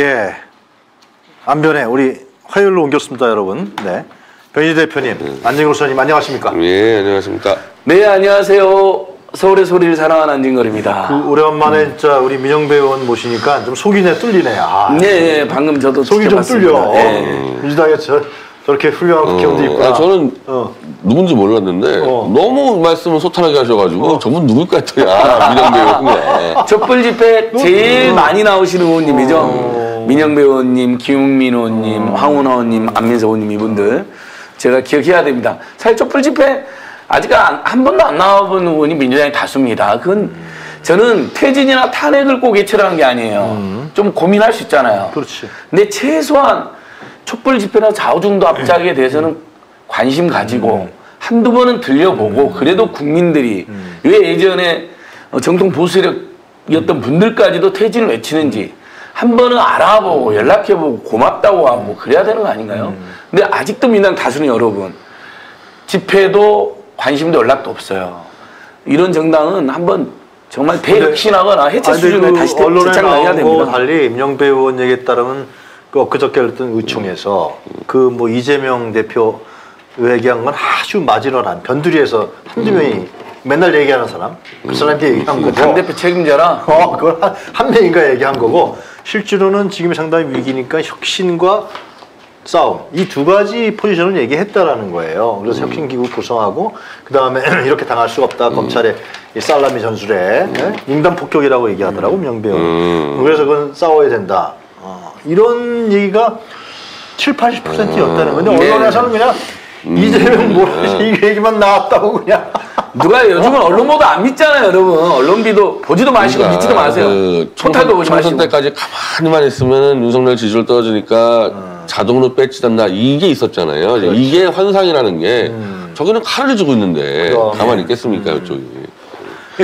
예. 안변에 우리 화요일로 옮겼습니다, 여러분. 네. 변희 대표님, 안진걸 소장님 안녕하십니까? 예, 안녕하십니까. 네 안녕하세요 서울의 소리를 사랑하는 안진걸입니다. 그 오래간만에 진짜 우리 민영배 의원 모시니까 좀 속이 내 뚫리네. 아, 네, 네 방금 저도 속이 좀. 뚫려. 네. 민주당에 저, 저렇게 훌륭한 국회의원도 있구나. 아, 저는 어. 누군지 몰랐는데 어. 너무 말씀을 소탈하게 하셔가지고 저분 누굴까 했더니 아, 민영배 의원이네. 촛불 집회 제일 많이 나오시는 의원님이죠. 민영배 의원님, 김웅민 의원님, 황운하 의원님, 안민석 의원님 이분들 제가 기억해야 됩니다. 사실 촛불 집회 아직 안- 한 번도 안 나와본 의원이 민주당이 다수입니다. 그건 저는 퇴진이나 탄핵을 꼭 외치라는 게 아니에요. 좀 고민할 수 있잖아요. 그렇지. 근데 최소한 촛불 집회나 좌우중도 합작에 대해서는 관심 가지고 한두 번은 들려보고 그래도 국민들이 왜 예전에 어, 정통 보수력이었던 분들까지도 퇴진을 외치는지 한 번은 알아보고 연락해보고 고맙다고 하고 그래야 되는 거 아닌가요? 근데 아직도 민당 다수는 여러분 집회도 관심도 연락도 없어요. 이런 정당은 한번 정말 대혁신하거나 해체 수준에 그 다시 언론에 재창당해야 나온 거 됩니다. 달리 임영배 의원 얘기에 따르면 그 엊그저께 했던 의총에서 그 뭐 이재명 대표 얘기한 건 아주 마지노란 변두리에서 한두 명이 맨날 얘기하는 사람 그 사람한테 얘기한 거고 당대표 책임자라 어, 그걸 한, 한 명인가 얘기한 거고 실제로는 지금 상당히 위기니까 혁신과 싸움 이 두 가지 포지션을 얘기했다라는 거예요. 그래서 혁신 기구 구성하고 그 다음에 이렇게 당할 수 없다 검찰의 이 살라미 전술에 예? 인간 폭격이라고 얘기하더라고 명배우. 음. 그래서 그건 싸워야 된다. 어, 이런 얘기가 7, 80%였다는 건데 네. 언론에서는 그냥 이재명 모르지 이 얘기만 나왔다고 그냥. 누가 요즘은 언론 보도 안 믿잖아요, 여러분. 언론비도 보지도 마시고 그러니까 믿지도 마세요. 그 포탈도 보지 마시고. 때까지 가만히만 있으면 윤석열 지지율 떨어지니까 자동으로 배치된다 이게 있었잖아요. 이제 이게 환상이라는 게 저기는 칼을 쥐고 있는데 그럼. 가만히 있겠습니까 이쪽이.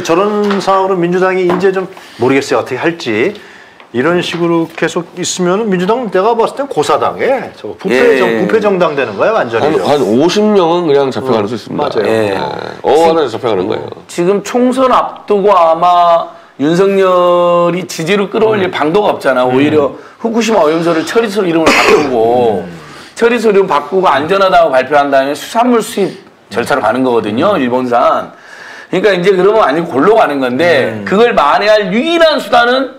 저런 상황으로 민주당이 이제 좀 모르겠어요 어떻게 할지 이런 식으로 계속 있으면 민주당 내가 봤을 땐 고사당해 저 부패 예. 정 부패 정당 되는 거야 완전히 한, 한 50명은 그냥 잡혀갈 수 있습니다. 맞아요. 예. 어, 하나 잡혀가는 거예요. 지금 총선 앞두고 아마 윤석열이 지지를 끌어올릴 방도가 없잖아. 오히려 후쿠시마 오염수를 처리소 이름을 바꾸고 처리소 이름 바꾸고 안전하다고 발표한 다음에 수산물 수입 절차로 가는 거거든요. 일본산. 그러니까 이제 그러면 완전 골로 가는 건데 그걸 만회할 유일한 수단은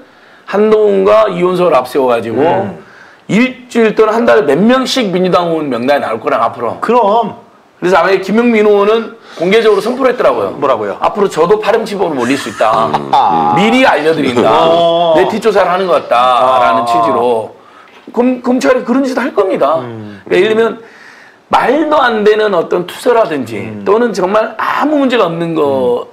한동훈과 이혼석을 앞세워가지고 일주일 또는 한 달에 몇 명씩 민주당 의원 명단에 나올 거랑 앞으로. 그럼 그래서 아마 김영민 의원은 공개적으로 선포를 했더라고요. 뭐라고요? 앞으로 저도 파렴치범을 올릴 수 있다. 아. 미리 알려드린다. 어. 내 뒷조사를 하는 것 같다라는 아. 취지로. 검, 검찰이 그런 짓할 겁니다. 음. 그러니까 예를 들면 말도 안 되는 어떤 투서라든지 음. 또는 정말 아무 문제가 없는 거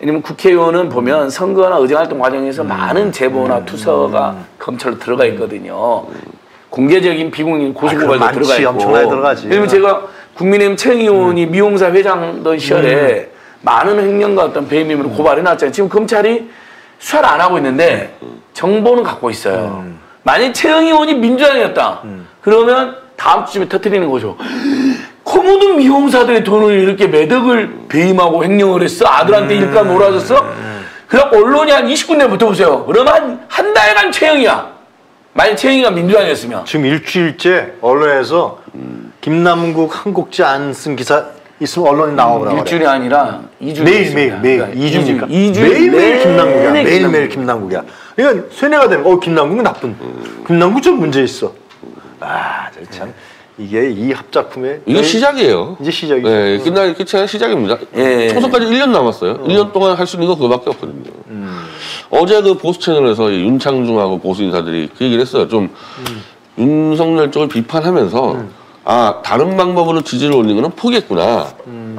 왜냐면 국회의원은 보면 선거나 의정활동 음. 과정에서 많은 제보나 투서가 검찰로 들어가 있거든요. 공개적인 비공인 고소고발도 아, 들어가. 있고. 엄청나게 들어가지. 예를 들면 제가 국민의힘 최 의원이 미용사 회장던 시절에 많은 횡령과 어떤 배임으로 고발해놨잖아요. 지금 검찰이 수사를 안 하고 있는데 정보는 갖고 있어요. 만약 최영 의원이 민주당이었다. 그러면 다음 주쯤에 터뜨리는 거죠. 코모든 미용사들의 돈을 이렇게 매덕을 배임하고 횡령을 했어. 아들한테 일감 몰아줬어. 그래갖고 언론이 한 20군데 붙어보세요. 그러면 한, 한 달간 최영이야. 만약 최영이가 민주당이었으면. 지금 일주일째 언론에서 김남국 한국지 안 쓴 기사 있으면 언론에 나오더라고 일주일이 아니라 이주 매일 매일 매일 이주니까. 매일 매일 김남국이야. 매일 매일 김남국이야. 그러니까 쇠뇌가 되는 거. 어, 김남국은 나쁜. 김남국 좀 문제 있어. 아 참 이게 이 합작품의 이게 시작이에요. 이제 시작이죠. 네, 끝날 끝이 시작입니다. 예. 총선까지 1년 남았어요. 1년 동안 할 수 있는 거 그거밖에 없거든요. 음. 어제 그 보수 채널에서 이 윤창중하고 보수 인사들이 그 얘기를 했어요. 좀 윤석열 쪽을 비판하면서 아 다른 방법으로 지지를 올리는 거는 포기했구나.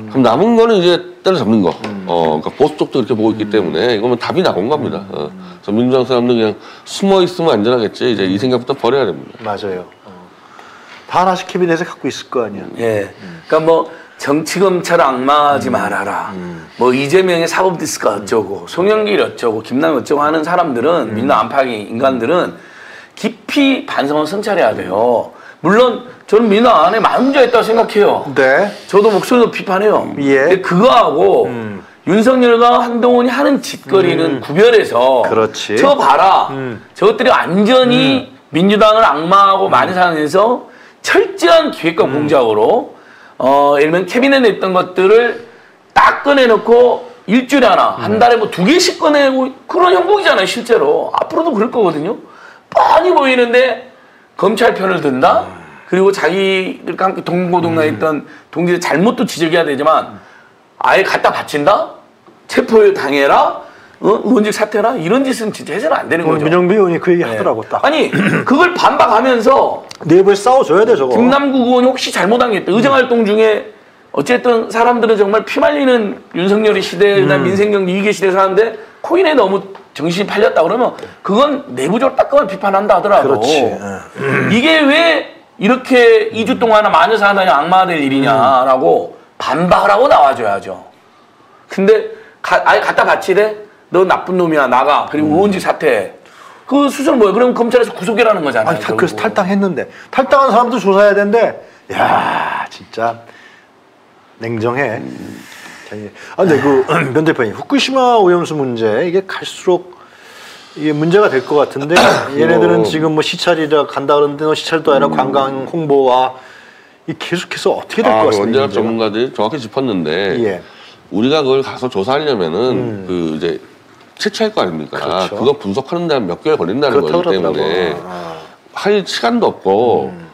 그럼 남은 거는 이제 때려잡는 거. 어, 그러니까 보수 쪽도 이렇게 보고 있기 때문에 이거면 답이 나온 겁니다. 어. 그래서 민주당 사람들 그냥 숨어 있으면 안전하겠지. 이제 이 생각부터 버려야 됩니다. 맞아요 어. 다 하나씩 캐비넷에 갖고 있을 거 아니야 예. 그러니까 뭐 정치검찰 악마하지 말아라. 뭐 이재명의 사법 디스가 어쩌고, 송영길 어쩌고, 김남희 어쩌고 하는 사람들은 민주당 안팎의 인간들은 깊이 반성을 성찰해야 돼요. 물론 저는 민주당 안에 많은 문제가 있다고 생각해요. 네 저도 목소리도 비판해요. 예. 근데 그거하고 윤석열과 한동훈이 하는 짓거리는 구별해서 그렇지. 저 봐라. 음. 저것들이 완전히 민주당을 악마하고 많이 사용해서 철저한 기획과 공작으로 어 예를 들면 캐비넷에 있던 것들을 딱 꺼내놓고 일주일에 하나 한 달에 뭐 두 개씩 꺼내고 그런 형국이잖아요 실제로. 앞으로도 그럴 거거든요. 뻔히 보이는데 검찰 편을 든다? 그리고 자기들과 함께 동고동락에 있던 동지들 잘못도 지적해야 되지만 아예 갖다 바친다? 체포 당해라 어? 의원직 사퇴라 이런 짓은 진짜 해서는 안 되는 오늘 거죠 민영비 의원이 그 얘기 하더라고 딱. 아니 그걸 반박하면서 내부에 싸워줘야 돼 저거. 김남국 의원이 혹시 잘못한 게 있다. 의정 활동 중에 어쨌든 사람들은 정말 피말리는 윤석열의 시대, 그다음 민생경제 위기 시대 사는데 코인에 너무 정신이 팔렸다 그러면 그건 내부적으로 따끔한 비판한다 하더라고. 그렇지. 이게 왜 이렇게 2주 동안 마녀 사나이 악마가 될 일이냐라고 반박을 하고 나와줘야죠. 근데 가, 아예 갖다 바치래? 너 나쁜 놈이야 나가. 그리고 의원직 사퇴. 그 수술 뭐야? 그럼 검찰에서 구속이라는 거잖아요. 아니 다 그래서. 탈당했는데 탈당한 사람도 조사해야 되는데 야 진짜 냉정해. 자기- 아 근데 그면 대표님 후쿠시마 오염수 문제 이게 갈수록 이게 문제가 될 것 같은데 얘네들은 지금 뭐 시찰이라 간다 그러는데 너 시찰도 아니라 관광 홍보와 이 계속해서 어떻게 될것 아, 그 같습니까? 원자력? 전문가들이 정확히 짚었는데 예. 우리가 그걸 가서 조사하려면은 그 이제 채취할 거 아닙니까? 그렇죠. 그거 분석하는 데는 몇 개월 걸린다는 거기 때문에. 아. 할 시간도 없고 음.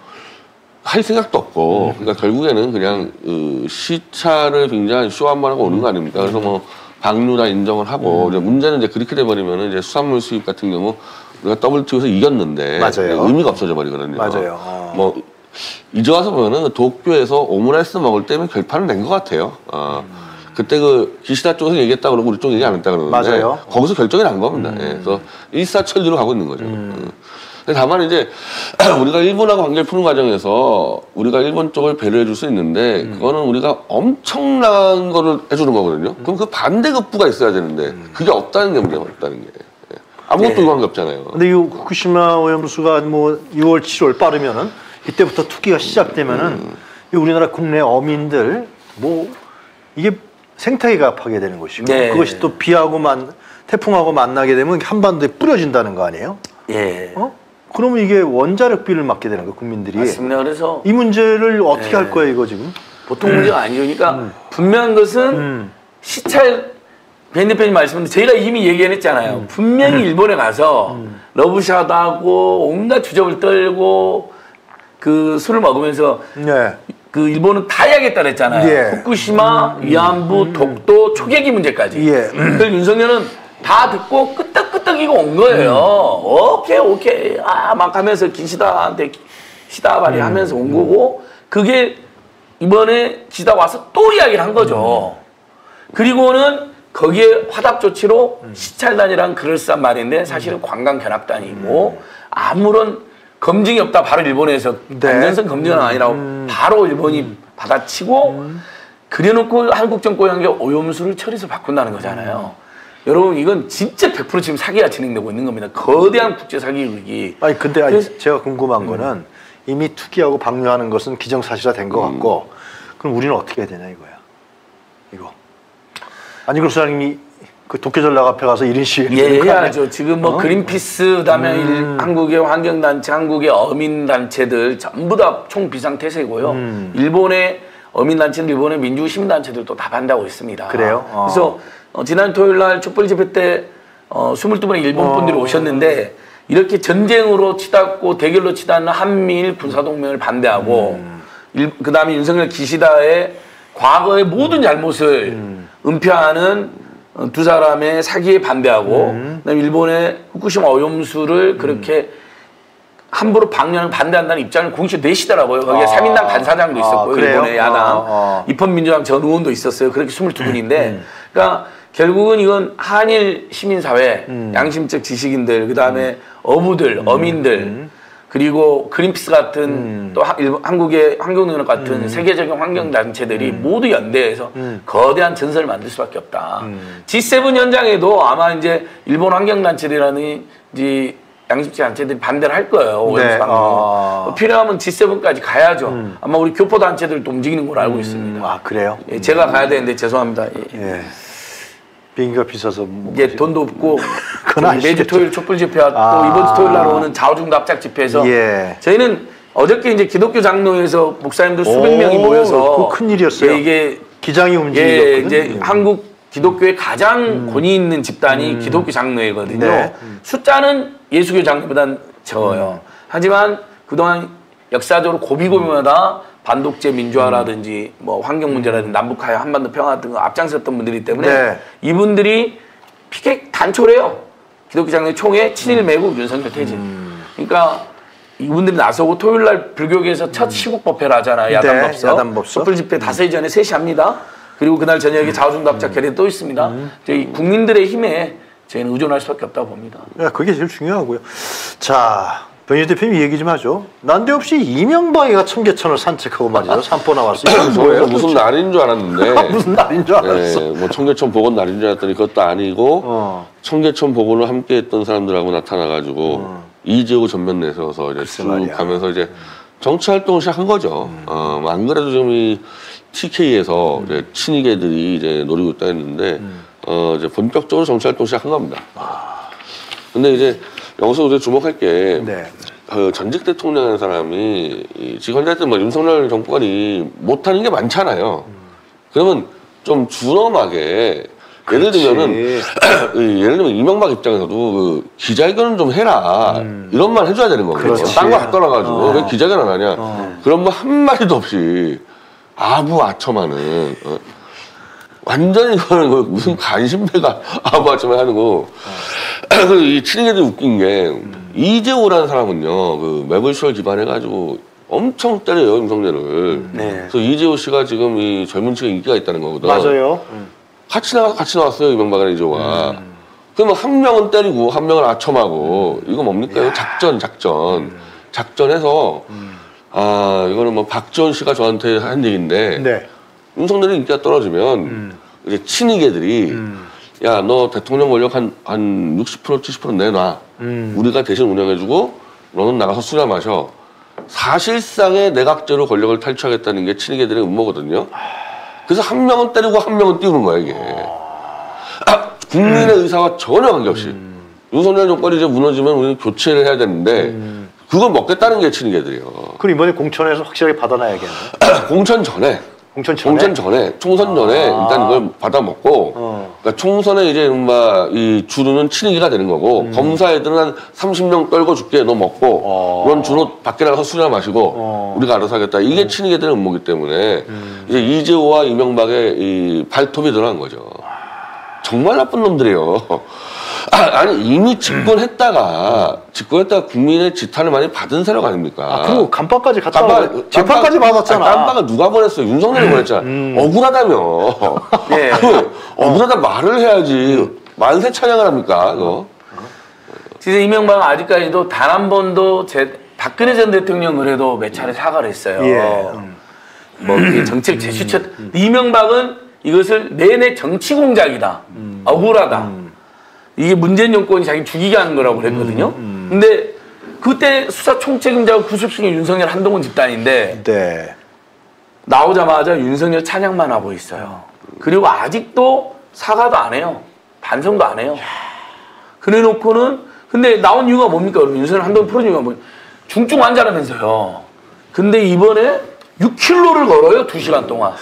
할 생각도 없고 그러니까 결국에는 그냥 그 시차를 굉장히 쇼 한 번 하고 오는 거 아닙니까? 그래서 뭐 방류다 인정을 하고 음. 이제 문제는 이제 그렇게 돼버리면은 이제 수산물 수입 같은 경우 우리가 WTO에서 이겼는데. 의미가 없어져 버리거든요. 맞아요. 어. 뭐 이제 와서 보면은 도쿄에서 오므라이스 먹을 때면 결판을 낸 것 같아요. 어. 그때 그 기시다 쪽에서 얘기했다 그러고 우리 쪽 얘기 안 했다 그러는데 맞아요. 거기서 결정이 난 겁니다. 예. 그래서 일사천리로 가고 있는 거죠. 음. 근데 다만 이제 우리가 일본하고 관계를 푸는 과정에서 우리가 일본 쪽을 배려해 줄 수 있는데 그거는 우리가 엄청난 거를 해주는 거거든요. 그럼 그 반대급부가 있어야 되는데 그게 없다는 게 문제가 없다는 게. 예. 아무것도 예. 관계 없잖아요. 근데 이 후쿠시마 오염수가 뭐 6월, 7월 빠르면은 이때부터 투기가 시작되면은 이 우리나라 국내 어민들 뭐 이게 생태계가 파괴되는 것이고 네. 그것이 또 비하고 만 태풍하고 만나게 되면 한반도에 뿌려진다는 거 아니에요? 예. 어? 그러면 이게 원자력비를 맞게 되는 거 국민들이 맞습니다. 그래서 이 문제를 어떻게 네. 할 거예요 이거 지금? 보통 문제가 아니죠. 그러니까 분명한 것은 음. 시찰 벤 대표님 말씀인데 저희가 이미 얘기했잖아요. 음. 분명히 일본에 가서 러브샷 하고 온갖 주접을 떨고 그 술을 먹으면서 네. 그 일본은 다 해야겠다 그랬잖아요. 예. 후쿠시마, 위안부, 독도, 초계기 문제까지. 예. 그래서 윤석열은 다 듣고 끄떡끄떡 이거 온 거예요. 오케이 오케이 아 막 하면서 기시다한테 시다발이 하면서 온 거고 그게 이번에 기시다 와서 또 이야기를 한 거죠. 그리고는 거기에 화답 조치로 시찰단이란 그럴싸한 말인데 사실은 관광 견학단이고 아무런 검증이 없다 바로 일본에서 네. 안전성 검증은 아니라고 바로 일본이 받아치고 그래놓고 한국 정권이 한게 오염수를 처리해서 바꾼다는 거잖아요. 여러분 이건 진짜 100% 지금 사기가 진행되고 있는 겁니다. 거대한 국제 사기극이. 아니 근데 아니, 제가 궁금한 거는 이미 투기하고 방류하는 것은 기정사실화 된 것 같고 그럼 우리는 어떻게 해야 되냐 이거야. 이거. 아니 그럼 수장님이 그 도쿄 전략 앞에 가서 이런 시위 예, 해야죠. 지금 뭐 어? 그린피스, 그다음에 일- 음. 한국의 환경단체, 한국의 어민단체들 전부 다 총 비상태세고요. 음. 일본의 어민단체들, 일본의 민주시민단체들도 다 반대하고 있습니다. 그래요? 어. 그래서 어, 지난 토요일 날 촛불 집회 때 어, 22분의 일본 분들이 어. 오셨는데 이렇게 전쟁으로 치닫고 대결로 치닫는 한미일 군사동맹을 반대하고 음. 그 다음에 윤석열 기시다의 과거의 모든 잘못을 음. 은폐하는 어, 두 사람의 사기에 반대하고 음. 그다음에 일본의 후쿠시마 오염수를 그렇게 함부로 방류하는 반대한다는 입장을 공식 내시더라고요. 거기에 아. 삼인당 간사장도 있었고 아? 일본의 야당 아, 아. 입헌민주당 전 의원도 있었어요. 그렇게 22분인데 음. 그러니까 결국은 이건 한일 시민사회 음. 양심적 지식인들 그 다음에 어부들 어민들 그리고 그린피스 같은 음. 또 하- 일본- 한국의 환경능력 같은 세계적인 환경단체들이 음. 모두 연대해서 거대한 전선을 만들 수밖에 없다. 음. G7 현장에도 아마 이제 일본 환경단체들이라는 이제 양심적 단체들이 반대를 할 거예요. 오염수 네. 아. 뭐 필요하면 G7까지 가야죠. 아마 우리 교포 단체들도 움직이는 걸로 알고 있습니다. 아 그래요? 예, 제가 가야 되는데 죄송합니다. 예. 예 비행기가 비싸서 뭐 이게 돈도 없고 그건 매주. 토요일 촛불 집회와 아. 또 이번 주 토요일 날 오는 좌우중도 합작 집회에서 예. 저희는 어저께 이제 기독교 장로에서 목사님들 수백 오, 명이 모여서 그거 큰일이었어요. 예, 이게 기장이 예, 움직이거든요. 이제 한국 기독교의 가장 권위 있는 집단이 기독교 장로회거든요. 네. 숫자는 예수교 장로보단 적어요. 하지만 그동안 역사적으로 고비고비마다 반독재 민주화라든지 뭐 환경 문제라든지 남북하여 한반도 평화 같은 거 앞장섰던 분들이기 때문에 네. 이분들이 피켓 단초래요. 기독교 장로회 총회 친일 매국 윤석열 퇴진. 그러니까 이분들이 나서고 토요일 날 불교계에서 첫 시국 법회를 하잖아요. 야단 법서. 네, 야단 법서. 촛불 집회 다섯이 전에 셋이 합니다. 그리고 그날 저녁에 자우중도 합작 결의 또 있습니다. 저희 국민들의 힘에 저희는 의존할 수밖에 없다고 봅니다. 야, 그게 제일 중요하고요. 자, 변희 대표님 얘기 좀 하죠. 난데없이 이명박이가 청계천을 산책하고 말이죠. 산보 나왔어. 이거 뭐예요? 무슨 날인 줄 알았는데. 무슨 날인 줄 알았어. 예, 뭐 청계천 복원 날인 줄 알았더니 그것도 아니고 어. 청계천 복원을 함께 했던 사람들하고 나타나가지고 이재호 전면 내세워서 이제 쭉 말이야. 가면서 이제 정치 활동을 시작한 거죠. 어, 뭐안 그래도 좀이 TK에서 이제 친이계들이 이제 노리고 있다 했는데 어, 이제 본격적으로 정치 활동 시작한 겁니다. 근데 이제 여기서 우리가 주목할 게 네. 그 전직 대통령이라는 사람이 이 지금 현재 뭐 윤석열 정권이 못하는 게 많잖아요. 그러면 좀 준엄하게 예를. 들면은 이 예를 들면 이명박 입장에서도 그 기자회견은 좀 해라 이런 말 해줘야 되는 거거든요. 그렇지. 딴거 갖다 놔가지고 어. 왜 기자회견 안 하냐? 그런 거한 마디도 없이 아부 아첨하는 어? 완전히 이거는 그 무슨 간신배가 아부 아첨을 하는 거. 그이 친이계들 웃긴 게 이재호라는 사람은요 그 매블쇼를 기반해가지고 엄청 때려요 윤석열을. 네. 그래서 이재호 씨가 지금 이 젊은 층에 인기가 있다는 거거든. 맞아요. 같이 나가 같이 나왔어요 이명박이랑 이재호가. 그러면 한 명은 때리고 한 명은 아첨하고 이거 뭡니까? 이거 작전 작전 작전해서 아 이거는 뭐 박지원 씨가 저한테 한 얘기인데 네. 윤석열이 인기가 떨어지면 이제 친이계들이 야 너 대통령 권력 한 한 60% 70% 내놔. 우리가 대신 운영해주고 너는 나가서 술이나 마셔. 사실상의 내각제로 권력을 탈취하겠다는 게 친이계들의 음모거든요. 그래서 한 명은 때리고 한 명은 띄우는 거야 이게. 아, 국민의 의사와 전혀 관계없이. 윤석열 정권이 이제 무너지면 우리는 교체를 해야 되는데 그걸 먹겠다는 게 친이계들이요. 그럼 이번에 공천에서 확실하게 받아놔야겠네. 공천 전에 공천 전에. 총선 전에 총선 전에 아. 일단 이걸 받아 먹고 어. 그러니까 총선에 이제 이른바 이 주루는 친이기가 되는 거고 음. 검사 애들은 한 30명 떨고 줄게 너 먹고 어. 넌 주로 밖에 나가서 술이나 마시고 어. 음. 우리가 알아서 하겠다 이게 친이계들의 음모기 때문에 이제 이재호와 이명박의 이 발톱이 들어간 거죠 정말 나쁜 놈들이에요 아, 니 이미 집권했다가 집권했다가 국민의 지탄을 많이 받은 세력 아닙니까 아, 그리고 간판까지 갔다 깜빡- 와. 재판까지 깜빡- 받았잖아. 아니, 깜빡을 누가 보냈어요? 윤석열이 보냈잖아. 억울하다며. 예. 억울하다 말을 해야지. 만세 찬양을 합니까? 이거? 진짜 이명박은 아직까지도 단 한 번도 제 박근혜 전 대통령 그래도 몇 차례 사과를 했어요. 예. 음. 뭐 정치를 재추천. 이명박은 이것을 내내 정치 공작이다. 음. 억울하다. 이게 문재인 정권이 자기 죽이게 하는 거라고 그랬거든요. 음. 근데 그때 수사 총책임자가 구속중인 윤석열 한동훈 집단인데 네. 나오자마자 윤석열 찬양만 하고 있어요. 그리고 아직도 사과도 안 해요. 반성도 안 해요. 그래 놓고는 근데 나온 이유가 뭡니까? 여러분 윤석열 한동훈 풀어준 이유가 뭐예요? 중증 환자라면서요. 근데 이번에 6km를 걸어요. 2시간 동안.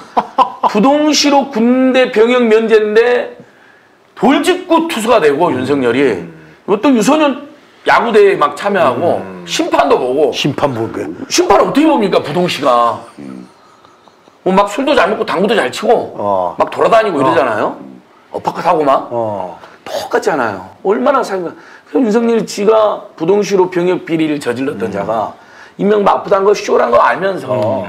부동시로 군대 병역 면제인데 돌직구 투수가 되고 윤석열이. 이것도 유소년 야구대회에 막 참여하고 심판도 보고. 심판부가. 심판을 어떻게 봅니까 부동시가? 뭐막 술도 잘 먹고 당구도 잘 치고 어. 막 돌아다니고 이러잖아요? 엇박하고 막? 어. 똑같잖아요. 얼마나 그럼 윤석열 지가 부동시로 병역 비리를 저질렀던 자가 이명박 아프다는 거 쇼란 거 알면서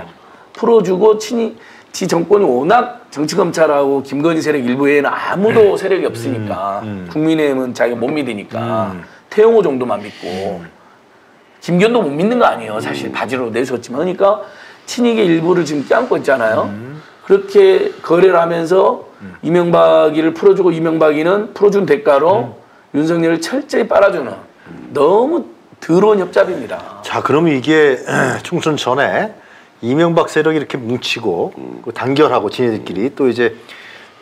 풀어주고 친이 지 정권이 워낙 정치검찰하고 김건희 세력 일부 외에는 아무도 세력이 없으니까 국민의힘은 자기가 못 믿으니까 태영호 정도만 믿고 김견도 못 믿는 거 아니에요. 사실 바지로 내줬지만. 그러니까 친이계 일부를 지금 껴안고 있잖아요. 그렇게 거래를 하면서 이명박이를 풀어주고 이명박이는 풀어준 대가로 윤석열을 철저히 빨아주는 너무 더러운 협잡입니다. 자, 그럼 이게 총선 전에 이명박 세력이 이렇게 뭉치고 그 단결하고 지네들끼리 또 이제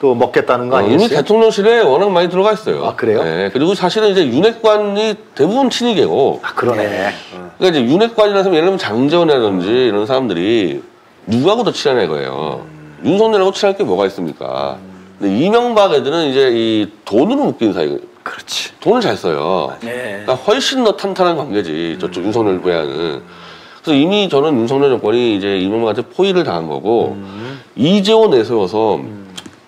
또 먹겠다는 거 어, 이미 아니겠어요? 대통령실에 워낙 많이 들어가 있어요. 아, 그래요? 네, 그리고 사실은 이제 윤핵관이 대부분 친이계고, 아 그러네. 어. 그러니까 이제 윤핵관이라서 예를 들면 장재원이라든지 이런 사람들이 누구하고 더 친하냐 이거예요. 윤석열하고 친할 게 뭐가 있습니까? 근데 이명박 애들은 이제 이 돈으로 묶인 사이, 그렇지. 돈을 잘 써요. 네. 그러니까 훨씬 더 탄탄한 관계지 저쪽 윤석열 부양은. 그래서 이미 저는 윤석열 정권이 이제 이명박한테 포위를 당한 거고 이재호 내세워서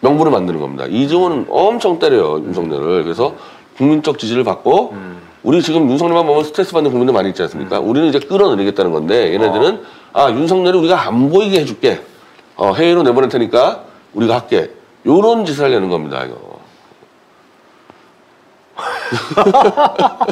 명분을 만드는 겁니다. 이재호는 엄청 때려요 윤석열을. 그래서 국민적 지지를 받고 우리 지금 윤석열만 보면 스트레스 받는 국민들 많이 있지 않습니까? 우리는 이제 끌어내리겠다는 건데 얘네들은 아 윤석열이 우리가 안 보이게 해줄게. 어, 해외로 내보낼 테니까 우리가 할게. 요런 짓을 하려는 겁니다 이거.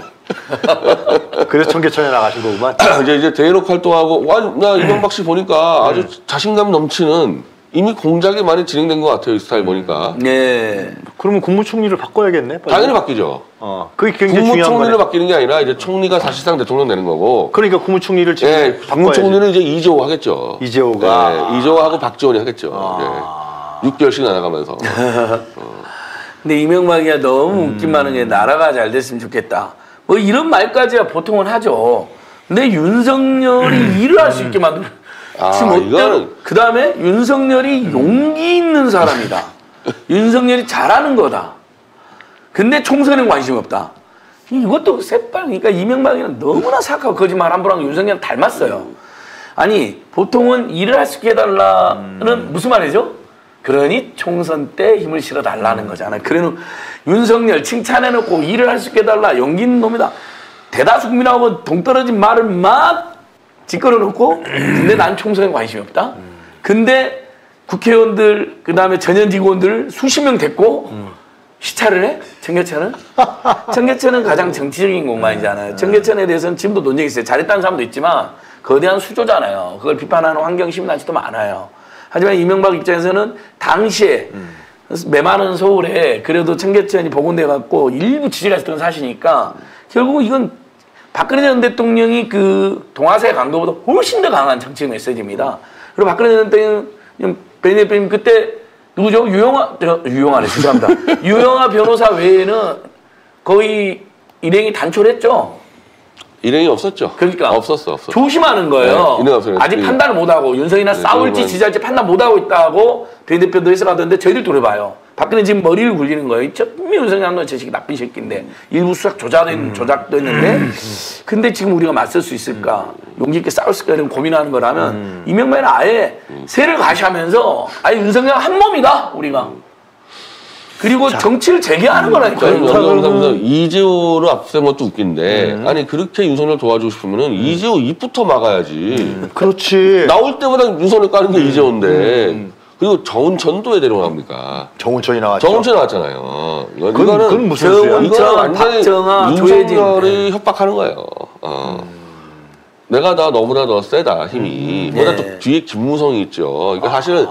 그래서 청계천에 나가신 거구만. 이제 이제 대외록 활동하고 와 나 이명박 씨 보니까 아주 자신감 넘치는 이미 공작이 많이 진행된 것 같아요 이 스타일 보니까 네. 그러면 국무총리를 바꿔야겠네. 빨리. 당연히 바뀌죠. 어, 그게 굉장히 중요한 국무총리를 거네. 바뀌는 게 아니라 이제 총리가 사실상 대통령 되는 거고. 그러니까 국무총리를 지금 예, 바꿔야지. 국무총리는 이제 이재호 하겠죠. 이재호가. 예, 이재호하고 박지원이 하겠죠. 아. 예. 6개월씩 나눠가면서. 근데 이명박이야 너무 웃긴 많은 게 나라가 잘 됐으면 좋겠다. 뭐 이런 말까지야 보통은 하죠. 근데 윤석열이 일을 할 수 있게 만드는. 아, 지금? 이거는- 그 다음에 윤석열이 용기 있는 사람이다. 윤석열이 잘하는 거다. 근데 총선에 관심 없다. 이것도 새빨, 그러니까 이명박이는 너무나 사악하고 거짓말 함부로 하고 윤석열 닮았어요. 아니, 보통은 일을 할 수 있게 해달라는 무슨 말이죠? 그러니 총선 때 힘을 실어 달라는 거잖아요. 그래는 윤석열 칭찬해놓고 일을 할 수 있게 해달라. 용기 있는 놈이다. 대다수 국민하고 동떨어진 말을 막 짓거려 놓고 근데 난 총선에 관심이 없다. 근데 국회의원들 그다음에 전현 직원들 수십 명 됐고 시찰을 해? 청계천은? 청계천은 가장 정치적인 공간이잖아요. 청계천에 대해서는 지금도 논쟁이 있어요. 잘했다는 사람도 있지만 거대한 수조잖아요. 그걸 비판하는 환경 시민단체도 많아요. 하지만 이명박 입장에서는 당시에 메마른 서울에 그래도 청계천이 복원돼 갖고 일부 지지가 있었던 사실이니까 결국은 이건 박근혜 전 대통령이 그 동아세 강도보다 훨씬 더 강한 정치 메시지입니다. 그리고 박근혜 전 대통령 베네필 그때 누구죠? 유영아 저, 유영아네 죄송합니다. 유영아 변호사 외에는 거의 일행이 단촐했죠. 일행이 없었죠. 그러니까 없었어, 없었어. 조심하는 거예요. 네, 일행 없어요. 아직 예. 판단을 못하고 윤석이나 네, 싸울지 지지할지 판단 못하고 있다고 배 대표도 해석하던데 저희들도 그래봐요. 박근혜 지금 머리를 굴리는 거예요. 저 분명히 윤석이 저 새끼 나쁜 새끼인데 일부 수작 조작된 음. 조작도 했는데 근데 지금 우리가 맞설 수 있을까 용기 있게 싸울 수 있을까 이런 고민하는 거라면 음. 이명박은 아예 세를 가시하면서 아예 윤석열 한 몸이다 우리가 그리고 정치를 재개하는 저는 거라니까요. 영상에서 이재호를 앞세운 것도 웃긴데 아니 그렇게 윤석열 도와주고 싶으면은 이재호 입부터 막아야지. 그렇지. 나올 때마다 윤석열 까는 게 이재호인데 그리고 정은천도 왜 데려갑니까? 정운천이 나왔죠. 정은천 나왔잖아요. 이건, 그건- 이거는 그건 무슨 소리야? 이거는 완전히 박정아. 윤석열이 협박하는 거예요. 어. 내가 다 너보다 더 세다 힘이. 네. 보다 또 뒤에 김무성이 있죠. 그러니까 사실은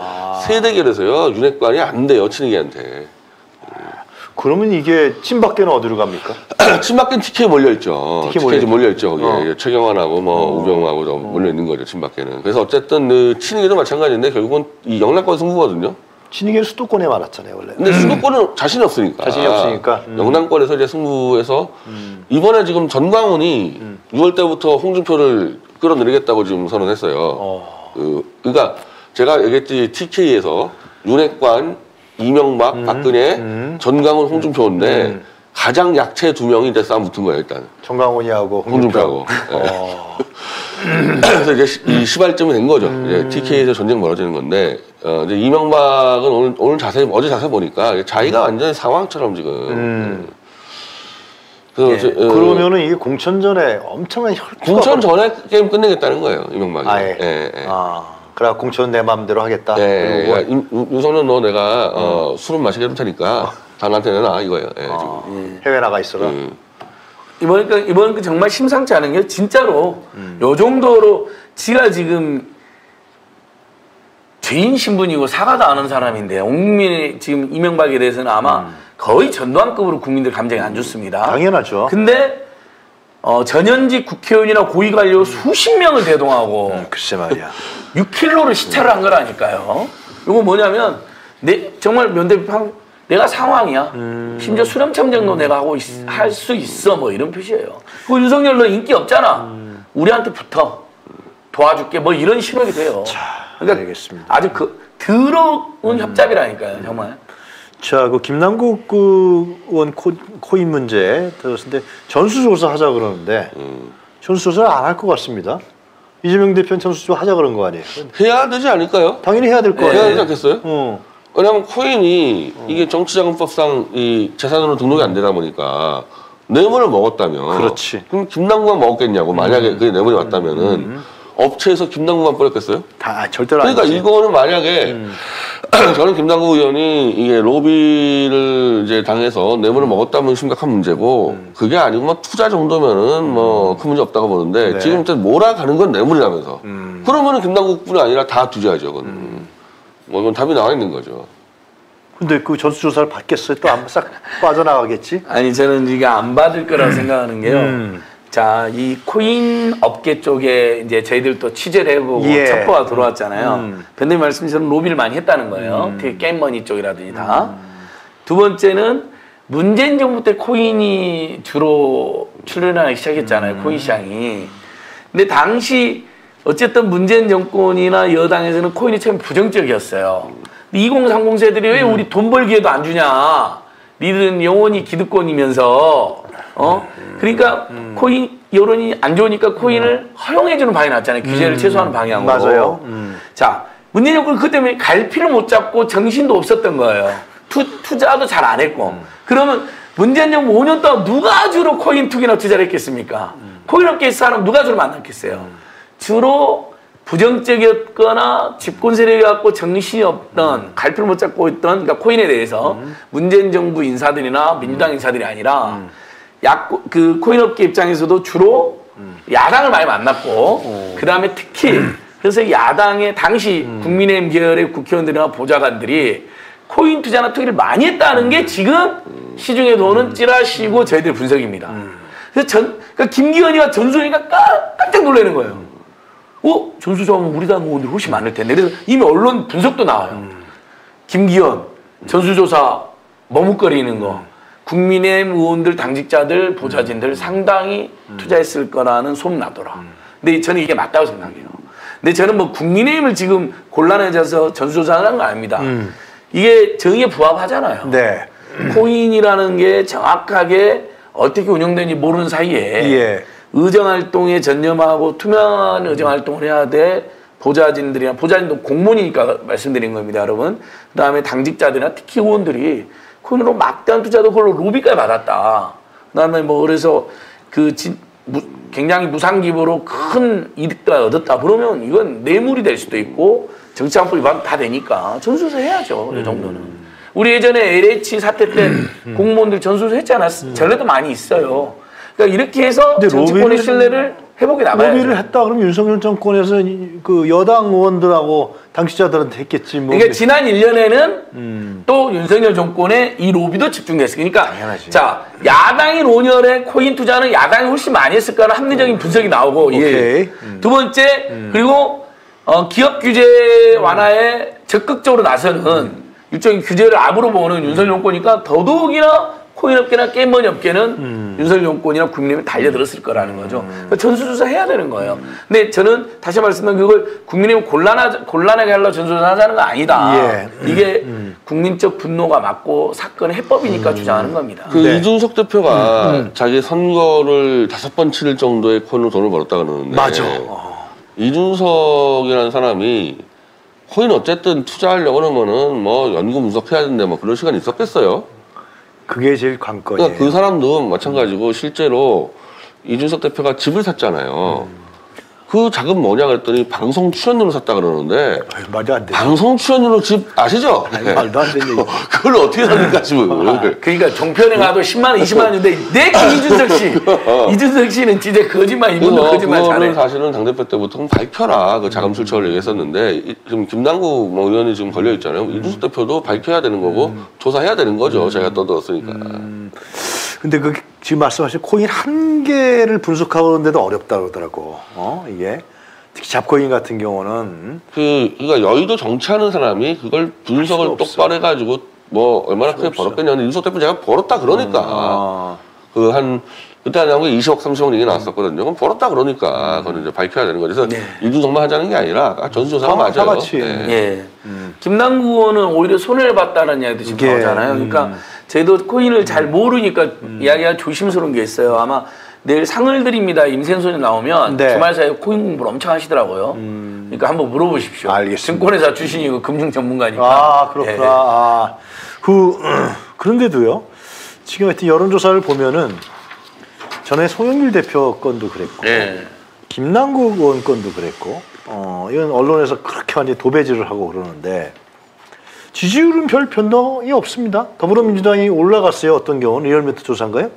세대결에서요 윤핵관이 안 돼요 친이계한테. 그러면 이게 찐밖에는 어디로 갑니까? 친박계는 TK 몰려 있죠. TK TK 몰려 있죠. 거기에 어. 이제 최경환하고 뭐 우병우하고 도 몰려 있는 거죠. 친박계는. 그래서 어쨌든 그 친이계도 마찬가지인데 결국은 이 영락권 승부거든요. 친이계는 수도권에 많았잖아요 원래. 근데 수도권은 자신이 없으니까. 음. 자신이 없으니까. 음. 영남권에서 이제 승부해서 이번에 지금 전광훈이 음. 6월 때부터 홍준표를 끌어내리겠다고 지금 선언했어요. 어. 그, 그러니까 제가 얘기했지 TK에서 윤핵관, 이명박, 박근혜, 음. 전광훈, 홍준표인데 음. 가장 약체 두 명이 이제 싸움 붙은 거예요 일단 정강훈이하고 홍준표하고. 어. 그래서 이제 시- 이 시발점이 된 거죠. 음. 이제 TK에서 전쟁 벌어지는 건데 어, 이제 이명박은 오늘 오늘 자세히 어제 자세히 보니까 자기가 완전히 상황처럼 지금. 음. 예. 저, 어, 그러면은 이게 공천 전에 엄청난 혈투가 공천 전에 게임 끝내겠다는 거예요 이명박이. 아 예. 예, 예. 아. 그래 공천 내 마음대로 하겠다. 예, 그리고 예. 윤- 윤- 윤석열 너 내가 어, 술은 마시게 해줄 테니까 다 나한테 내놔 이거예요. 예, 지금. 어, 해외 나가 있어라. 음. 이번 그 이번 그 정말 심상치 않은 게 진짜로 요 정도로 지가 지금 죄인 신분이고 사과도 안 한 사람인데 옥민이 지금 이명박에 대해서는 아마 거의 전두환급으로 국민들 감정이 안 좋습니다. 당연하죠. 근데 어, 전현직 국회의원이나 고위관료 수십 명을 대동하고 글쎄 말이야. 6킬로를 시찰을 한 거라니까요. 이거 뭐냐면 내 정말 면대표 내가 상황이야. 음. 심지어 수렴 참정도 내가 하고 할 수 있어 뭐 이런 표시예요. 그 윤석열 너 인기 없잖아. 음. 우리한테 붙어 도와줄게 뭐 이런 신호가 돼요. 그러니까 알겠습니다. 음. 아주 그 더러운 협잡이라니까요 정말. 자, 그 김남국 그 의원 코, 코인 문제 들었을 때 전수조사 하자 그러는데 전수조사 안할 것 같습니다. 이재명 대표는 전수조사 하자 그런 거 아니에요? 해야 되지 않을까요? 당연히 해야 될거 해야 되지 아니에요? 않겠어요? 어. 왜냐하면 코인이 이게 정치자금법상 이 재산으로 등록이 안 되다 보니까 뇌물을 먹었다면 그렇지. 음. 그럼 김남국만 먹었겠냐고 만약에 그게 뇌물이 왔다면은 업체에서 김남국만 뿌렸겠어요? 다 절대로 그러니까 아니지. 이거는 만약에 음. 저는 김남국 의원이 이게 로비를 이제 당해서 뇌물을 먹었다면 심각한 문제고 그게 아니고 뭐 투자 정도면은 뭐 큰 문제 없다고 보는데 음. 네. 지금 일단 몰아가는 건 뇌물이라면서 음. 그러면은 김남국뿐이 아니라 다 뒤져야죠. 그건. 뭐 이건 답이 나와 있는 거죠. 근데 그 전수조사를 받겠어요? 또 안 싹 빠져나가겠지? 아니 저는 이게 안 받을 거라고 생각하는 게요. 음. 자, 이 코인 업계 쪽에 이제 저희들 또 취재를 해보고 예. 첩보가 들어왔잖아요. 음. 변호님 말씀처럼 로비를 많이 했다는 거예요. 특히 게임머니 쪽이라든지 다. 두 번째는 문재인 정부 때 코인이 주로 출연하기 시작했잖아요. 코인 시장이. 근데 당시 어쨌든 문재인 정권이나 여당에서는 코인이 참 부정적이었어요. 2030 세들이 왜 우리 돈 벌 기회도 안 주냐? 니들은 영원히 기득권이면서 어? 그러니까 코인 여론이 안 좋으니까 코인을 허용해주는 방향이 났잖아요. 규제를 최소화하는 방향으로. 맞아요. 음. 자, 문재인 정권 그것 때문에 갈피를 못 잡고 정신도 없었던 거예요. 투, 투자도 잘 안 했고. 그러면 문재인 정부 5년 동안 누가 주로 코인 투기나 투자를 했겠습니까? 코인 업계에 사람 누가 주로 만났겠어요? 주로 부정적이었거나 집권 세력이 갖고 정신이 없던 갈피를 못 잡고 있던 그러니까 코인에 대해서 문재인 정부 인사들이나 민주당 인사들이 아니라 약, 그 코인 업계 입장에서도 주로 야당을 많이 만났고 그 다음에 특히 그래서 야당의 당시 국민의힘 계열의 국회의원들이나 보좌관들이 코인 투자나 투기를 많이 했다는 게 지금 시중에 도는 찌라시고 저희들의 분석입니다. 그래서 전, 그러니까 김기현이가 전수니까 깜짝 놀라는 거예요. 어? 전수조하면 우리 당 의원들이 훨씬 많을 텐데. 그래서 이미 언론 분석도 나와요. 김기현, 전수조사 머뭇거리는 거. 국민의힘 의원들, 당직자들, 보좌진들 상당히 투자했을 거라는 소문 나더라. 근데 저는 이게 맞다고 생각해요. 근데 저는 뭐 국민의힘을 지금 곤란해져서 전수조사하는 거 아닙니다. 이게 정의에 부합하잖아요. 네. 코인이라는 게 정확하게 어떻게 운영되는지 모르는 사이에 예. 의정 활동에 전념하고 투명한 의정 활동을 해야 돼. 보좌진들이나 보좌진도 공무원이니까 말씀드린 겁니다, 여러분. 그 다음에 당직자들이나 특히 의원들이 코인으로 막대한 투자도 그걸로 로비까지 받았다. 그다음에 뭐 그래서 그 진, 무, 굉장히 무상기부로 큰 이득을 얻었다. 그러면 이건 뇌물이 될 수도 있고 정치안법 위반 다 되니까 전수조사 해야죠. 이 정도는. 우리 예전에 LH 사태 때 공무원들 전수조사 했잖아. 전례도 많이 있어요. 그러니까 이렇게 해서 정치권의 신뢰를 회복해 나가야죠. 로비를 했다 그러면 윤석열 정권에서 이- 그 여당 의원들하고 당시자들한테 했겠지 뭐. 그러니까 지난 1년에는 또 윤석열 정권의 이 로비도 집중됐어요. 그러니까 당연하지. 자 야당이 론열의 코인 투자는 야당이 훨씬 많이 했을 거라는 합리적인 분석이 나오고 예. 오케이. 두 번째 그리고 어, 기업 규제 완화에 적극적으로 나서는 일종의 규제를 압으로 보는 윤석열 정권이니까 더더욱이나 코인 업계나 게임머니 업계는 윤석열 정권이나 국민의힘이 달려들었을 거라는 거죠. 그러니까 전수조사 해야 되는 거예요. 근데 저는 다시 말씀드린 그걸 국민의힘 곤란하, 곤란하게 하려고 전수조사 하자는 거 아니다. 예. 이게 국민적 분노가 맞고 사건의 해법이니까 주장하는 겁니다. 그 네. 이준석 대표가 자기 선거를 다섯 번 치를 정도의 코인으로 돈을 벌었다 그러는데 맞아. 이준석이라는 사람이 코인 어쨌든 투자하려고 그러면은 뭐 연구 분석해야 되는데 뭐 그런 시간이 있었겠어요. 그게 제일 관건이에요. 그러니까 그 사람도 마찬가지고 실제로 이준석 대표가 집을 샀잖아요. 그 자금 뭐냐 그랬더니 방송 출연료로 샀다 그러는데 아유, 말도 안 돼. 방송 출연료로 집 아시죠? 아니, 말도 안 되는 얘기. 그걸 어떻게 삽니까 집을? 그러니까 종편에 가도 10만 원, 20만 원인데 내 이준석 씨, 이준석 씨는 진짜 거짓말 이분도 그래서 거짓말 잘해. 사실은 당 대표 때부터 밝혀라 그 자금 출처를 얘기했었는데 이- 지금 김남국 뭐 의원이 지금 걸려 있잖아요. 이준석 대표도 밝혀야 되는 거고 조사해야 되는 거죠. 제가 떠들었으니까. 근데 그 지금 말씀하신 코인 한 개를 분석하는데도 어렵다 그러더라고. 어, 이게. 특히 잡거인 같은 경우는 그 그러니까 여의도 정치하는 사람이 그걸 분석을. 똑바로 해가지고 뭐 얼마나 크게. 벌었겠냐 근데 윤석 대표 제가 벌었다 그러니까 아, 그한 그때 나온 게 20억 30억 얘기 나왔었거든요. 그럼 벌었다 그러니까 그거는 이제 밝혀야 되는 거죠. 그래서 네. 이준석만 하자는 게 아니라 아, 전수조사가 다- 맞아요. 다 같이. 네. 예. 김남국 의원은 오히려 손해를 봤다는 이야기도 지금 이게, 나오잖아요. 음. 그러니까 저희도 코인을 잘 모르니까 이야기가 조심스러운 게 있어요. 아마 내일 상을 드립니다. 임생손이 나오면 네. 음. 주말 사이에 코인 공부를 엄청 하시더라고요. 그러니까 한번 물어보십시오. 알겠습니다. 증권회사 출신이고 금융 전문가니까. 아 그렇구나. 예. 아, 그 그런데도요. 지금 하여튼 여론조사를 보면은 전에 송영길 대표 건도 그랬고 예. 김남국 의원 건도 그랬고 어, 이건 언론에서 그렇게 완전 히 도배질을 하고 그러는데 지지율은 별 변동이 없습니다. 더불어민주당이 올라갔어요. 어떤 경우는 리얼미터 조사인가요?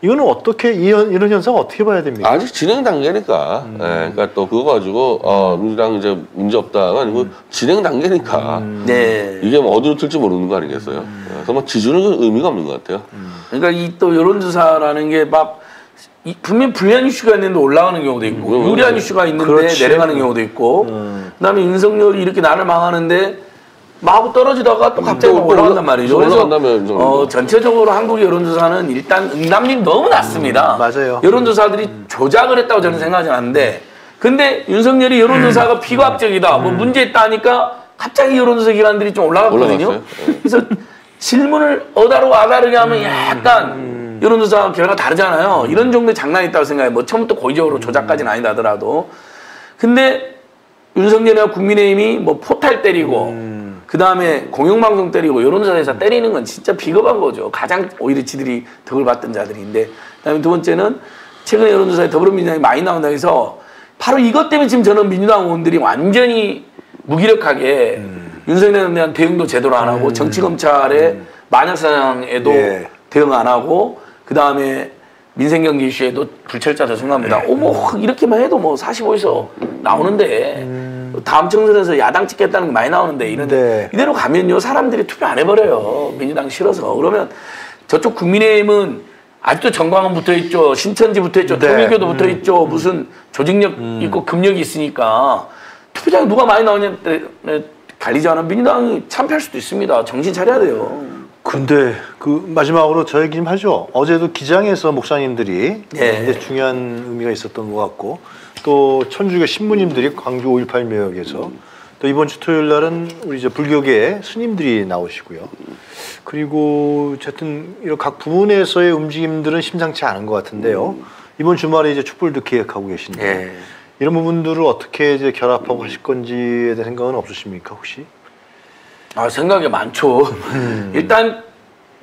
이거는 어떻게 이런, 이런 현상 어떻게 봐야 됩니까? 아직 진행 단계니까. 음. 예, 그러니까 또 그거 가지고 어, 민주당 이제 문제 없다가 아니고 음. 진행 단계니까 네. 이게 뭐 어디로 튈지 모르는 거 아니겠어요. 음. 예, 그래서 뭐 지지율은 의미가 없는 것 같아요. 그러니까 이 또 여론조사라는 게막 분명 불리한 이슈가 있는데 올라가는 경우도 있고 음, 유리한 음. 이슈가 있는데 그렇지. 내려가는 경우도 있고 음. 그다음에 윤석열이 이렇게 나를 망하는데 마구 떨어지다가 또 갑자기 또막 올라간단 올라- 말이죠. 또 그래서 윤석열도. 어, 전체적으로 한국 여론조사는 일단 응답률이 너무 낮습니다. 음, 맞아요. 여론조사들이 조작을 했다고 저는 생각하지 않는데 근데 윤석열이 여론조사가 비과학적이다, 뭐 문제 있다 하니까 갑자기 여론조사 기관들이 좀 올라갔거든요. 올라갔어요. 네. 그래서 질문을 어다르고 아다르게 하면 약간 여론조사 결과 다르잖아요. 이런 정도의 장난이 있다고 생각해요. 뭐 처음부터 고의적으로 조작까지는 아니다 하더라도. 근데 윤석열이나 국민의힘이 뭐 포탈 때리고 그 다음에 공영방송 때리고 여론조사에서 때리는 건 진짜 비겁한 거죠. 가장 오히려 지들이 덕을 받던 자들인데 그다음에 두 번째는 최근에 여론조사에 더불어민주당이 많이 나온다고 해서 바로 이것 때문에 지금 저는 민주당 의원들이 완전히 무기력하게 윤석열에 대한 대응도 제대로 안 하고 정치검찰의 만약사냥에도 예. 대응 안 하고 그 다음에 민생경제 이슈에도 불철자도 생각합니다. 어머 이렇게만 해도 뭐 45에서 나오는데 다음 청선에서 야당 찍겠다는 게 많이 나오는데 이런데 네. 이대로 가면요 사람들이 투표 안 해버려요 민주당 싫어서 그러면 저쪽 국민의힘은 아직도 정광훈 붙어 있죠 신천지 붙어 있죠 네. 통일교도 붙어 있죠 무슨 조직력 있고 금력이 있으니까 투표장에 누가 많이 나오냐 때 갈리지 않은 민주당이 참패할 수도 있습니다 정신 차려야 돼요. 근데 그 마지막으로 저 얘기 좀 하죠. 어제도 기장에서 목사님들이 네. 이제 중요한 의미가 있었던 것 같고 또 천주교 신부님들이 광주 5.18 매역에서 또 이번 주 토요일 날은 우리 이제 불교계 스님들이 나오시고요. 그리고 어쨌든 이런 각 부문에서의 움직임들은 심상치 않은 것 같은데요. 이번 주말에 이제 촛불도 기획하고 계신데 예. 이런 부분들을 어떻게 이제 결합하고 하실 건지에 대한 생각은 없으십니까 혹시? 아 생각이 많죠. 음. 일단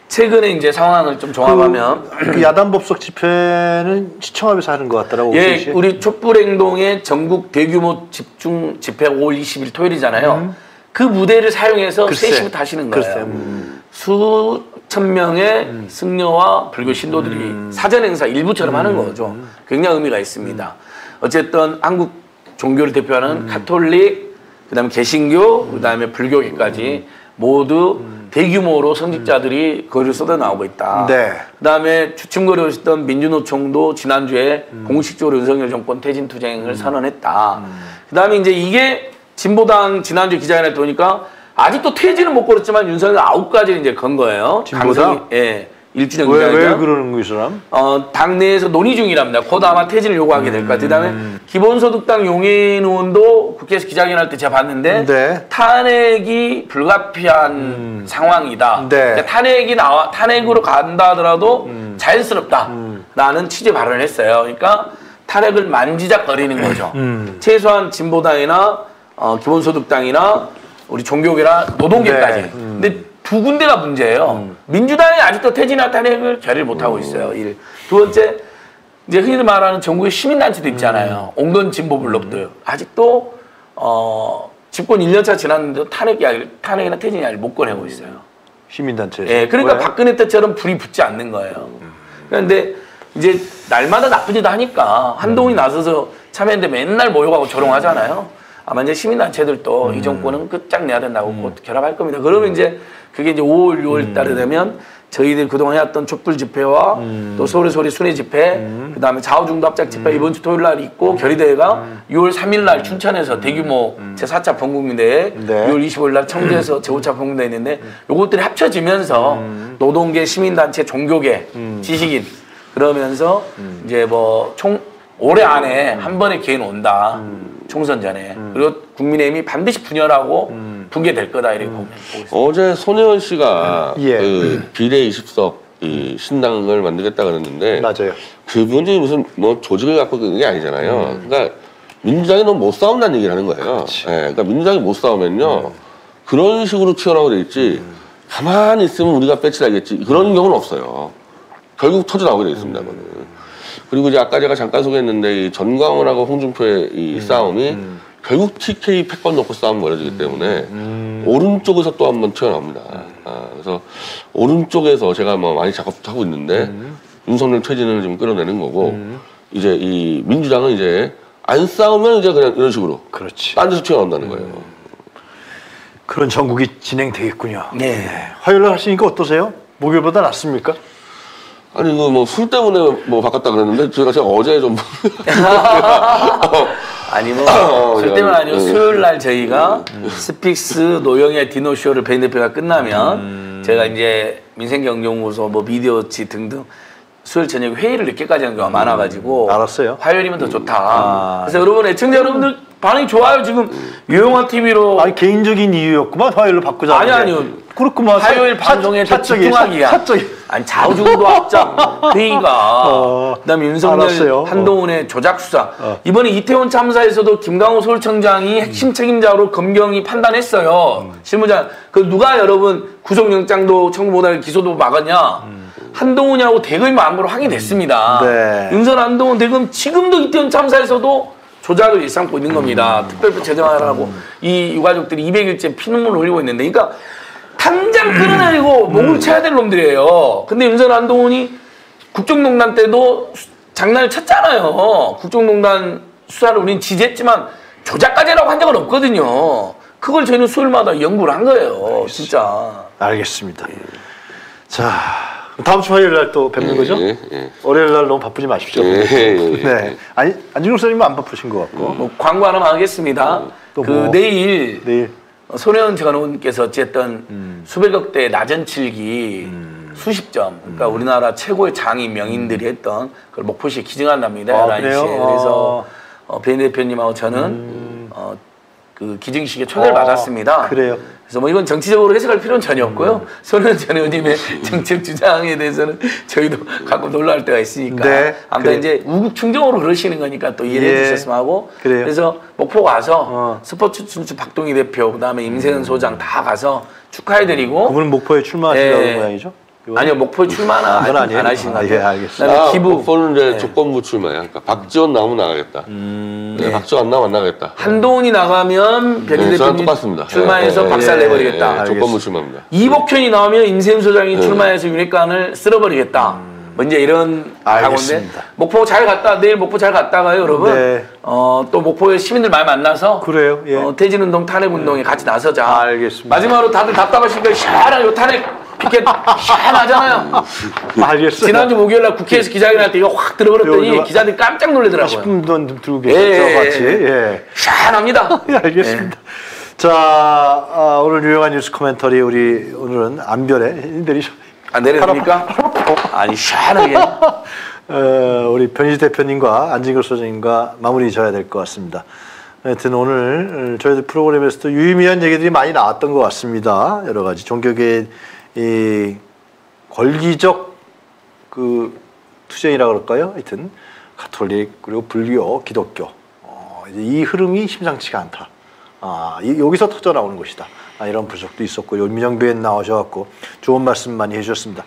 최근에 이제 상황을 좀 종합하면 그 야단 법석 집회는 시청합에서 하는 것 같더라고. 예? 우리 촛불 행동의 전국 대규모 집중 집회 5월 20일 토요일이잖아요. 그 무대를 사용해서 음. 글쎄. 3시부터 하시는 거예요. 글쎄, 음. 수천 명의 승려와 불교 신도들이 음. 사전 행사 일부처럼 하는 거죠. 굉장히 의미가 있습니다. 어쨌든 한국 종교를 대표하는 음. 가톨릭, 그다음에 개신교, 그다음에 불교계까지 모두 대규모로 성직자들이 거리를 쏟아 나오고 있다. 음. 네. 그다음에 주춤거리 오셨던 민주노총도 지난주에 음. 공식적으로 윤석열 정권 퇴진 투쟁을 선언했다. 그다음에 이제 이게 진보당 지난주 기자회견에 보니까 아직도 퇴진은 못 걸었지만 윤석열 아홉 가지를 이제 건 거예요. 진보당? 강성이- 예. 1주년 왜, 기자회견. 왜 그러는 거이 사람? 어, 당내에서 논의 중이랍니다. 곧 아마 퇴진을 요구하게 될 것 같아요. 그다음에 기본소득당 용해인 의원도 국회에서 기자회견 할 때 제가 봤는데 네. 탄핵이 불가피한 상황이다. 네. 그러니까 탄핵이 나와 탄핵으로 간다 하더라도 자연스럽다 라는 취지 발언을 했어요. 그러니까 탄핵을 만지작거리는 거죠. 최소한 진보당이나 어, 기본소득당이나 우리 종교계나 노동계까지. 네. 두 군데가 문제예요. 민주당이 아직도 퇴진이나 탄핵을 결의를 못 하고 있어요. 일. 두 번째 이제 흔히들 말하는 전국의 시민단체도 있잖아요. 온건 진보 블록들. 아직도 어, 집권 1년차 지났는데도 탄핵 이야기, 탄핵이나 퇴진 이야기를 못 꺼내고 있어요. 시민단체. 예, 그러니까 왜? 박근혜 때처럼 불이 붙지 않는 거예요. 그런데 이제 날마다 나쁜 짓 하니까 한동훈이 나서서 참여했는데 맨날 모욕하고 조롱하잖아요. 아마 이제 시민단체들도 음. 이 정권은 끝장내야 된다고 곧 결합할 겁니다. 그러면 이제 그게 이제 5월, 6월 달에 되면 저희들 그동안 해왔던 촛불 집회와 음. 또 서울의 소리 순회 집회, 그 다음에 좌우중도 합작 집회 이번 주 토요일 날 있고 결의대회가 6월 3일 날 춘천에서 대규모 제4차 범국민대회, 음. 네. 6월 25일 날 청주에서 제5차 범국민대회 있는데 요것들이 합쳐지면서 음. 노동계, 시민단체, 종교계, 지식인 그러면서 음. 이제 뭐 총 올해 안에 한 번의 기회는 온다 음. 총선 전에 그리고 국민의힘이 반드시 분열하고 붕괴될 거다 이렇게 보고 있습니다. 어제 손혜원 씨가 예. 그 비례 20석 이 신당을 만들겠다 그랬는데 맞아요. 그분이 무슨 뭐 조직을 갖고 있는 게 아니잖아요. 그러니까 민주당이 너무 못 싸운다는 얘기를 하는 거예요. 예, 그러니까 민주당이 못 싸우면요 그런 식으로 튀어나오게 돼 있지 가만히 있으면 우리가 배치하겠지 그런 경우는 없어요. 결국 터져 나오게 돼 있습니다. 그거는. 그리고 이제 아까 제가 잠깐 소개했는데 이 전광훈하고 홍준표의 이 싸움이 결국 TK 패권 놓고 싸움 벌어지기 때문에 오른쪽에서 또 한 번 튀어나옵니다. 아, 그래서 오른쪽에서 제가 뭐 많이 작업하고 있는데 윤석열 퇴진을 좀 끌어내는 거고 이제 이 민주당은 이제 안 싸우면 이제 그냥 이런 식으로 그렇지. 딴 데서 튀어나온다는 거예요. 그런 정국이 진행되겠군요. 네. 화요일 날 하시니까 어떠세요? 목요일보다 낫습니까? 아니 이거 뭐 술 때문에 뭐 바꿨다 그랬는데 제가 제가 어제 좀 아니 어, 뭐술 때문 아니고 음. 수요일 날 저희가 스픽스 노영희 디노 쇼를 배인 대표가 끝나면 제가 이제 민생경제연구소 뭐 미디어워치 등등 수요일 저녁 회의를 늦게까지 하는 경우가 많아가지고 알았어요. 화요일이면 더 좋다. 아. 그래서 여러분 애청자 여러분들 반응이 좋아요 지금 유용한 TV로 아니 개인적인 이유였구만 화요일로 바꾸자. 아니, 아니요. 그렇구만. 화요일 사- 방송에 집중하기가. 사적이. 아니 좌우중도 합작 회의가 어, 그다음에 윤석열 알았어요. 한동훈의 조작 수사. 어. 이번에 이태원 참사에서도 김강호 서울청장이 핵심 책임자로 검경이 판단했어요. 실무자. 그 누가 여러분 구속영장도 청구 못하게 기소도 막았냐? 한동훈이하고 대검이 마음으로 확인됐습니다. 네. 윤선 한동훈 대검 지금도 이태원 참사에서도 조작을 일삼고 있는 겁니다. 특별법 제정하라고. 이 유가족들이 200일째 피눈물을 흘리고 있는데, 그러니까 당장 끌어내리고 목을 쳐야 될 놈들이에요. 근데 윤선 한동훈이 국정농단 때도 수- 장난을 쳤잖아요. 국정농단 수사를 우리는 지지했지만 조작까지라고 한 적은 없거든요. 그걸 저희는 수요일마다 연구를 한 거예요. 진짜. 알겠습니다. 자 다음 주 화요일 날 또 뵙는 거죠? 예, 예. 월요일 날 너무 바쁘지 마십시오. 예, 예, 예. 네. 아니 안진욱 선생님은 안 바쁘신 것 같고 뭐 광고 하나만 하겠습니다. 또그 뭐? 내일 내일 어, 손혜원 전원께서 어쨌든 음. 수백억 대 나전칠기 수십 점, 그러니까 음. 우리나라 최고의 장인 명인들이 했던 그걸 목포시에 기증한 답니다. 아, 11시에. 그래요? 그래서 아. 어, 배인 대표님하고 저는 어, 그 기증식에 초대를 아, 받았습니다. 그래요? 그래서 뭐 이건 정치적으로 해석할 필요는 전혀 없고요. 음. 손혜원 전 의원님의 정책 주장에 대해서는 저희도 가끔 놀랄 때가 있으니까. 네, 아무튼 그래. 이제 우국충정으로 그러시는 거니까 또 이해해 예, 주셨으면 하고. 그래요. 그래서 목포 가서 어. 스포츠 춘추 박동희 대표 그다음에 임세은 소장 다 가서 축하해드리고 그분은 목포에 출마하신다는 예. 모양이죠? 아니요 목포에 출마는 그건 안? 안 하신 것 아. 예, 알겠습니다. 아, 기부 목포는 이제 네. 조건부 출마야. 그러니까 박지원 나오면 나가겠다. 네, 박지원 안 나오면 안 나가겠다. 한동훈이 나가면 변희 네, 저랑 대표님 똑같습니다. 출마해서 예, 예, 박살 예, 내버리겠다. 예, 조건부. 출마입니다. 이복현이 나오면 임세훈 소장이 네. 출마해서 윤핵관을 쓸어버리겠다. 뭐 이제 이런 각오인데 알겠습니다. 목포 잘 갔다 내일 목포 잘 갔다가요 여러분. 네. 어, 또 목포에 시민들 많이 만나서 그래요, 예. 어, 태진운동 탄핵운동에 같이 나서자. 알겠습니다. 마지막으로 다들 답답하시니까 시원한 요 탄핵 피켓 시원하잖아요. 알겠어요. 지난주 목요일 날 국회에서 기자회견 할 때 이거 확 들어버렸더니 요- 요- 기자들이 깜짝 놀라더라고요. 10분 돈 들고 예, 계셨죠, 예, 같이. 예. 예. 시원합니다. 예, 알겠습니다. 자, 아, 오늘 유용한 뉴스 코멘터리 우리 오늘은 안별에 내리셔. 아, 내려드립니까? 아니, 시원하게. 어, 우리 변희재 대표님과 안진걸 소장님과 마무리 져야 될 것 같습니다. 하여튼 오늘 저희들 프로그램에서도 유의미한 얘기들이 많이 나왔던 것 같습니다. 여러 가지 종교계 이 권리적 그 투쟁이라 그럴까요? 하여튼 가톨릭 그리고 불교, 기독교 어, 이 흐름이 심상치가 않다. 아, 이- 여기서 터져 나오는 것이다. 아, 이런 분석도 있었고, 윤민영 배원 나오셔갖고 좋은 말씀 많이 해주셨습니다.